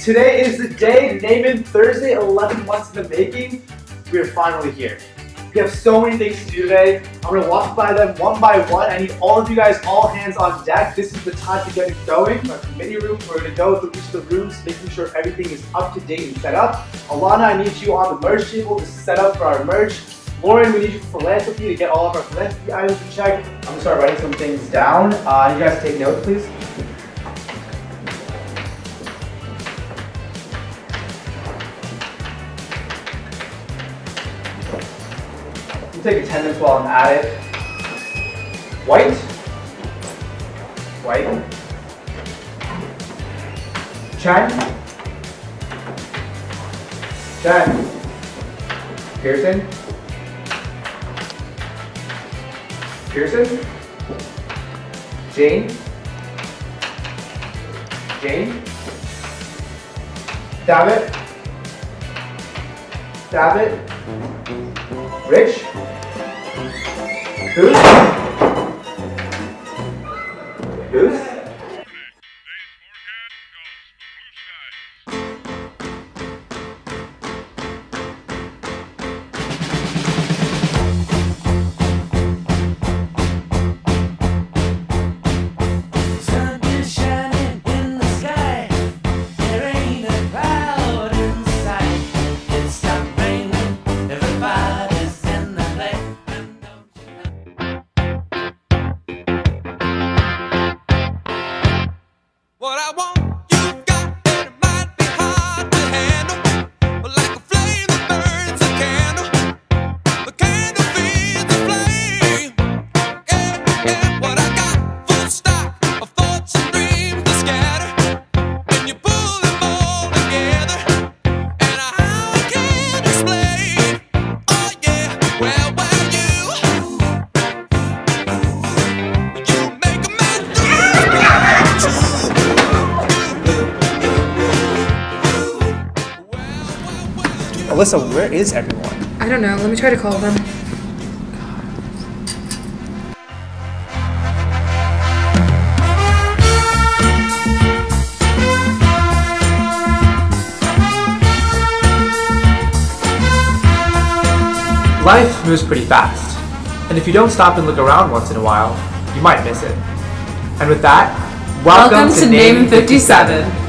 today is the day, NAIMUN Thursday, 11 months in the making. We are finally here. We have so many things to do today. I'm gonna walk by them one by one. I need all of you guys, all hands on deck. This is the time to get it going. Our committee room, we're gonna go through each of the rooms, making sure everything is up to date and set up. Alana, I need you on the merch table to set up for our merch. Lauren, we need you for philanthropy to get all of our philanthropy items in check. I'm gonna start writing some things down. Uh, you guys take notes, please. Take attendance while I'm at it. White. White. Chen. Chen. Pearson. Pearson. Jane. Jane. David. David. Rich. Who's? I want, Alyssa, where is everyone? I don't know. Let me try to call them. Life moves pretty fast, and if you don't stop and look around once in a while, you might miss it. And with that, welcome, Welcome to NAIMUN 57.